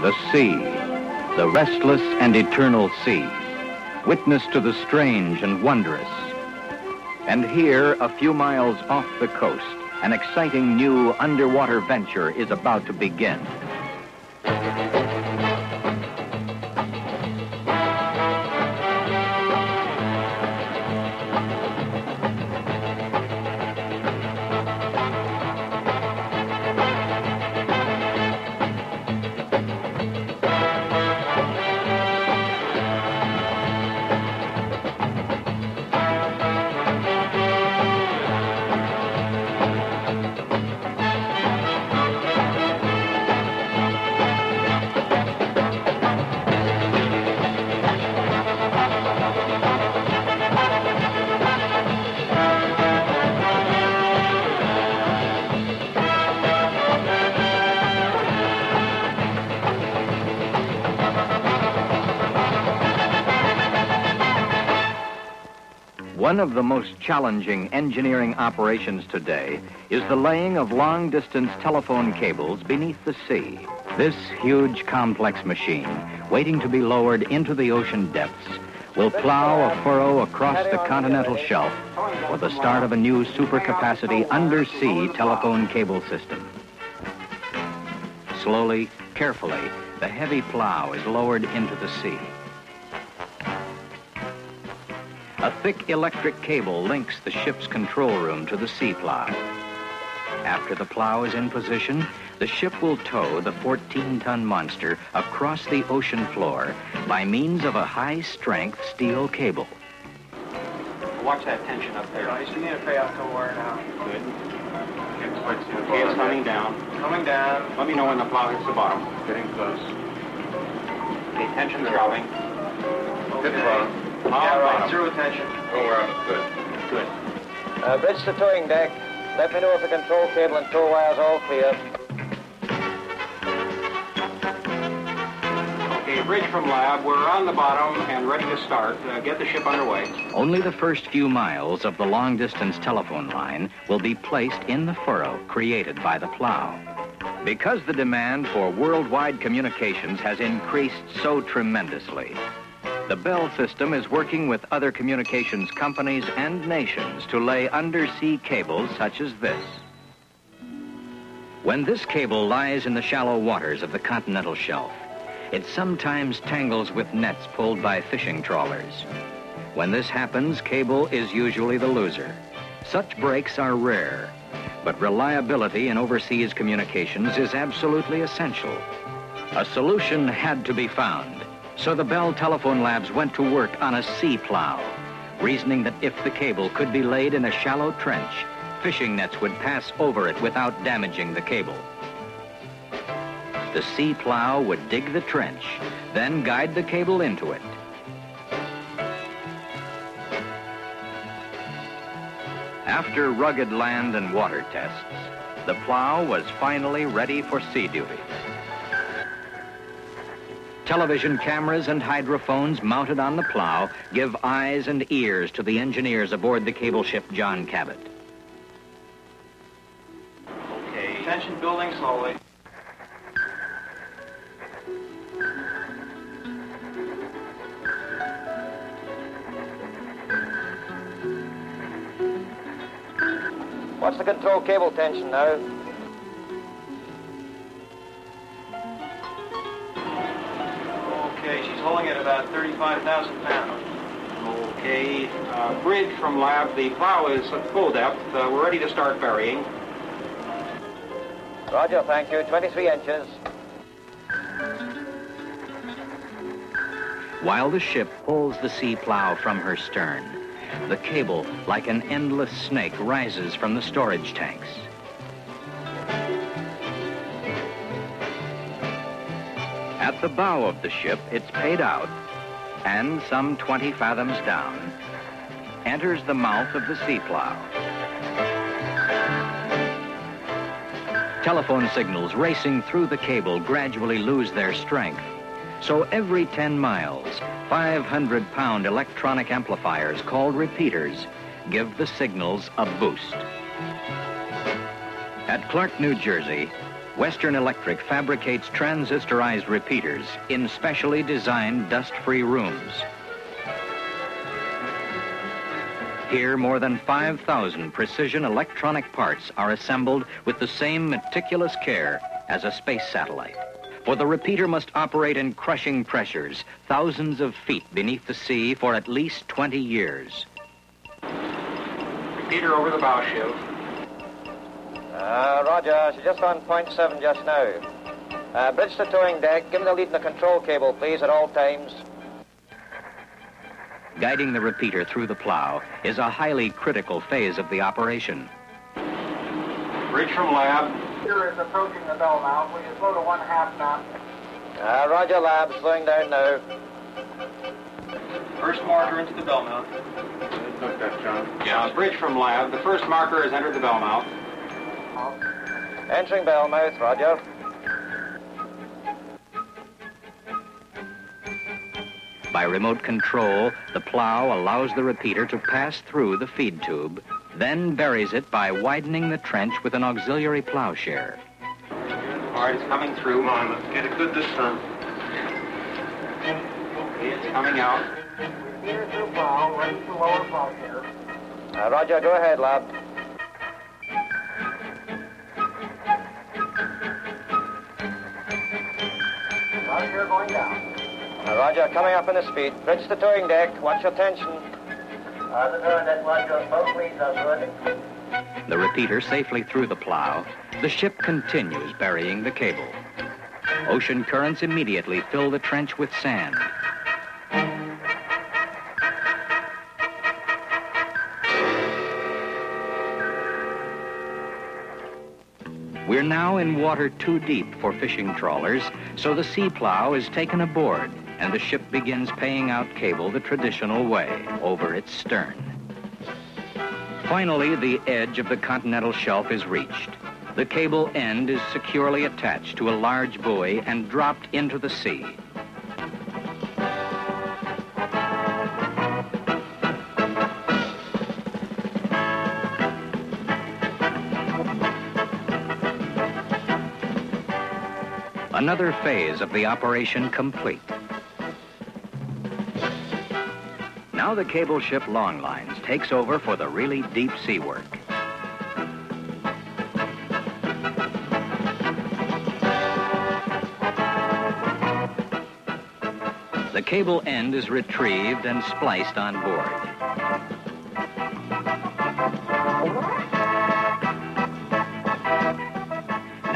The sea, the restless and eternal sea, witness to the strange and wondrous. And here, a few miles off the coast, an exciting new underwater venture is about to begin. One of the most challenging engineering operations today is the laying of long-distance telephone cables beneath the sea. This huge complex machine, waiting to be lowered into the ocean depths, will plow a furrow across the continental shelf for the start of a new supercapacity undersea telephone cable system. Slowly, carefully, the heavy plow is lowered into the sea. A thick electric cable links the ship's control room to the sea plow. After the plow is in position, the ship will tow the 14-ton monster across the ocean floor by means of a high-strength steel cable. Watch that tension up there. Nice. You need to pay up to where now. Good. Okay, it's coming down. Coming down. Let me know when the plow hits the bottom. Getting close. Okay, tension's dropping. Hit the bottom. Plow Yeah, right. Zero attention. Oh, we're on. Good. Good. Uh, bridge to towing deck. Let me know if the control cable and tow wires all clear. Okay, bridge from lab. We're on the bottom and ready to start. Uh, get the ship underway. Only the first few miles of the long-distance telephone line will be placed in the furrow created by the plow. Because the demand for worldwide communications has increased so tremendously, the Bell system is working with other communications companies and nations to lay undersea cables such as this. When this cable lies in the shallow waters of the continental shelf, it sometimes tangles with nets pulled by fishing trawlers. When this happens, cable is usually the loser. Such breaks are rare, but reliability in overseas communications is absolutely essential. A solution had to be found, so the Bell Telephone Labs went to work on a sea plow, reasoning that if the cable could be laid in a shallow trench, fishing nets would pass over it without damaging the cable. The sea plow would dig the trench, then guide the cable into it. After rugged land and water tests, the plow was finally ready for sea duty. Television cameras and hydrophones mounted on the plow give eyes and ears to the engineers aboard the cable ship John Cabot. Okay. Tension building slowly. What's the control cable tension now? 35,000 pounds. Okay. Uh, bridge from lab. The plow is at full depth. Uh, we're ready to start burying. Roger, thank you. 23 inches. While the ship pulls the sea plow from her stern, the cable, like an endless snake, rises from the storage tanks. At the bow of the ship, it's paid out, and some 20 fathoms down, enters the mouth of the sea plow. Telephone signals racing through the cable gradually lose their strength. So every 10 miles, 500-pound electronic amplifiers called repeaters give the signals a boost. At Clark, New Jersey, Western Electric fabricates transistorized repeaters in specially designed dust-free rooms. Here, more than 5,000 precision electronic parts are assembled with the same meticulous care as a space satellite. For the repeater must operate in crushing pressures, thousands of feet beneath the sea for at least 20 years. Repeater over the bow shield. Uh, roger. She's just on point seven just now. Uh, bridge to towing deck. Give me the lead in the control cable, please, at all times. Guiding the repeater through the plow is a highly critical phase of the operation. Bridge from lab. Here is approaching the bell mouth. Will you slow to one half knot? Uh, roger, lab. Slowing down now. First marker into the bell mouth. Took that, John. Yeah, bridge from lab. The first marker has entered the bell mouth. Entering bell mouth, roger. By remote control, the plow allows the repeater to pass through the feed tube, then buries it by widening the trench with an auxiliary plowshare. All right, it's coming through. Come on, let's get it good this time. Okay, it's coming out. Repeater through plow, ready to lower plow here. Uh, roger, go ahead, lab. Roger, going down. Uh, roger, coming up in the speed. Bridge to towing deck. Watch your tension. The towing deck, roger. Both leads are good. The repeater safely through the plow, the ship continues burying the cable. Ocean currents immediately fill the trench with sand. We're now in water too deep for fishing trawlers, so the sea plow is taken aboard and the ship begins paying out cable the traditional way, over its stern. Finally, the edge of the continental shelf is reached. The cable end is securely attached to a large buoy and dropped into the sea. Another phase of the operation complete. Now the cable ship Long Lines takes over for the really deep sea work. The cable end is retrieved and spliced on board.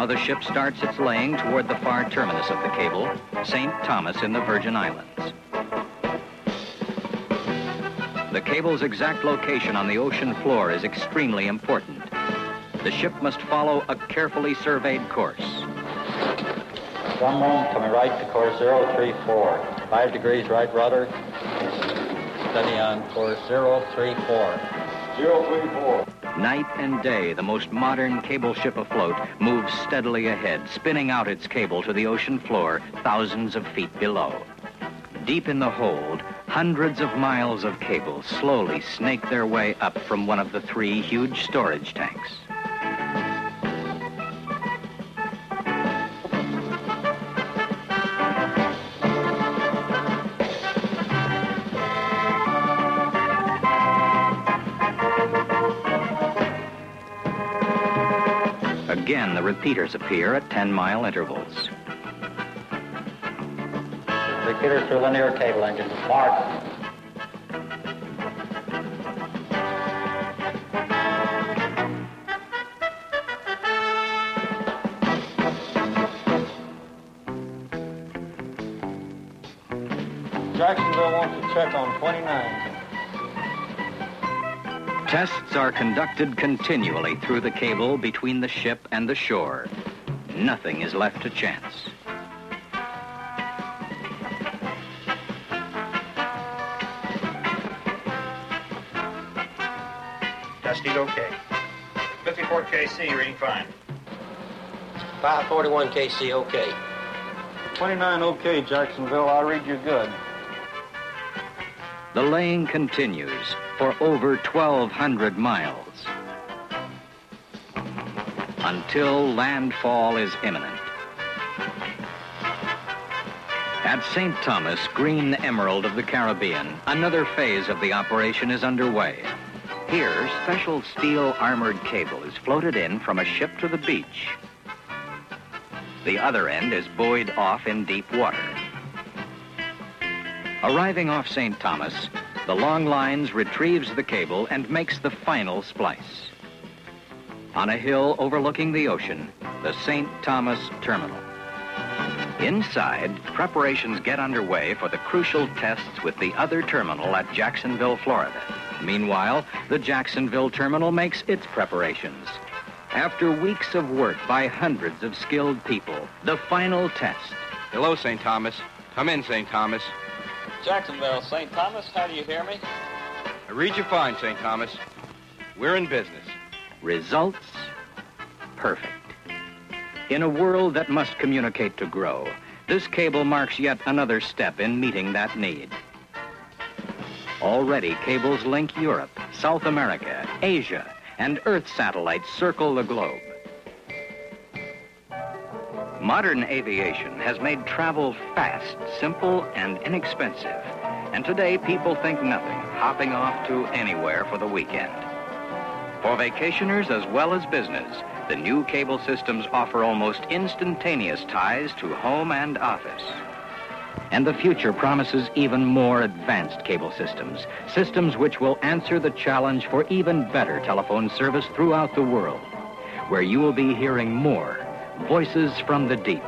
Now the ship starts its laying toward the far terminus of the cable, St. Thomas in the Virgin Islands. The cable's exact location on the ocean floor is extremely important. The ship must follow a carefully surveyed course. One moment, coming right to course 034. Five degrees right rudder. Steady on course 034. 034. Night and day, the most modern cable ship afloat moves steadily ahead, spinning out its cable to the ocean floor thousands of feet below. Deep in the hold, hundreds of miles of cable slowly snake their way up from one of the three huge storage tanks. Again, the repeaters appear at 10-mile intervals. Repeater through linear cable engine. Mark. Jacksonville wants to check on 29. Tests are conducted continually through the cable between the ship and the shore. Nothing is left to chance. Test it okay. 54 KC, reading fine. 541 KC, okay. 29 okay, Jacksonville. I'll read you good. The laying continues for over 1,200 miles. until landfall is imminent. At St. Thomas, green emerald of the Caribbean, another phase of the operation is underway. Here, special steel armored cable is floated in from a ship to the beach. The other end is buoyed off in deep water. Arriving off St. Thomas, the long lines retrieves the cable and makes the final splice. On a hill overlooking the ocean, the St. Thomas Terminal. Inside, preparations get underway for the crucial tests with the other terminal at Jacksonville, Florida. Meanwhile, the Jacksonville terminal makes its preparations. After weeks of work by hundreds of skilled people, the final test. Hello, St. Thomas. Come in, St. Thomas. Jacksonville, St. Thomas, how do you hear me? I read you fine, St. Thomas. We're in business. Results perfect. In a world that must communicate to grow, this cable marks yet another step in meeting that need. Already, cables link Europe, South America, Asia, and Earth satellites circle the globe. Modern aviation has made travel fast, simple, and inexpensive. And today, people think nothing, hopping off to anywhere for the weekend. For vacationers as well as business, the new cable systems offer almost instantaneous ties to home and office. And the future promises even more advanced cable systems, systems which will answer the challenge for even better telephone service throughout the world, where you will be hearing more voices from the deep,